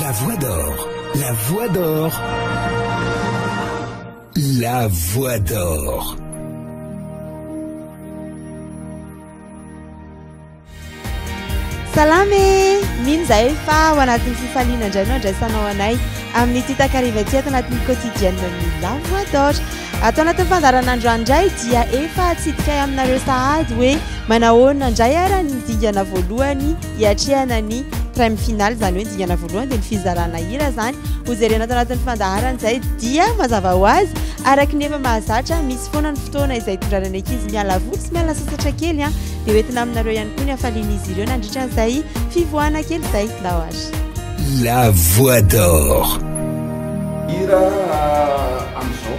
La voix d'or, la voix d'or, la voix d'or. Salame, e! mino zahay fa ao anatin'ny fifaliana indray no andraisanao anay amin'ity takariva ity ato anatin'ny quotidienne ny la voix d'or. Ato anatin'ny fandaranandro andray dia efa atsidikay aminareo sahady hoe Manahoana indray ara ny dingana voalohany hiatrehana ny treme finale, izany hoe ny dingana voalohany dia ny fizarana hira izany, ho jerena ato anatin'ny fandaharana izay dia mazava ho azy araka ny efa mahazatra misy foana ny fotoana izay hitondrana ny ankizy miala voly sy miala sasatra kely an! dia hoentina aminareo ihany koa ny hafalian'izy ireo nandritra an'izay fivoahana kely izay na ho azy. La voix d'or. Hira amin'izao.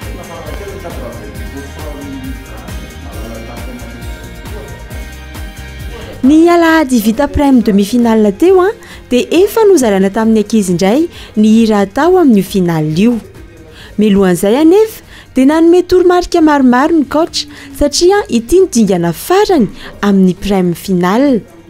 Tena manan-tsaina izany Rabe ty Godefroid ry Gaga malala tahaka ny an'ireo izay koa an! Ny alahady vita aprem demi finale teo an dia efa nozaraina tamin'ny ankizy indray ny hira hatao amin'io finale io. Mialohan'izay anefa dia nanome toromarika maromaro ny coach satria ity no dingana farany amin'ny prem finale.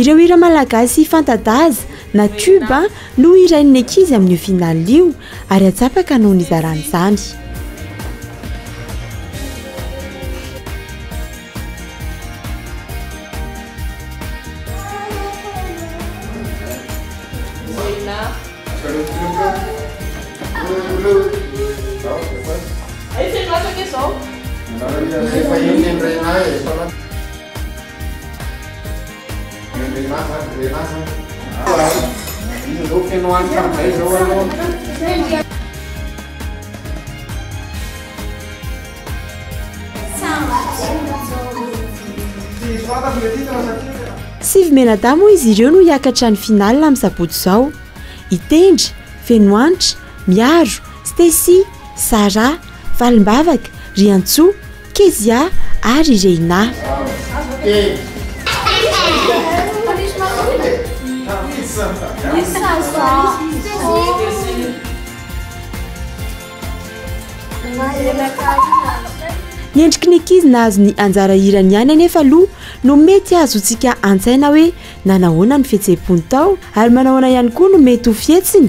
Ireo hira malagasy fanta-daza na tube no hirain'ny ankizy amin'io finale io ary atsapaka no nizarany izany. Sivy mianadahy moa izy ireo no hiakatra ny finale amin'ny sabotsy izao. I Tendry, Fenohanitra, Miaro, Stecia, Sarah, Valimbavaka, Riantsoa, Kezia ary Reina. Ny endriky ny ankizy nahazo ny anjara hirany ihany anefa aloha no mety hahazoantsika an-tsaina hoe nanahoana ny fihetseham-pony tao ary manahoana ihany koa no mety ho fihetsiny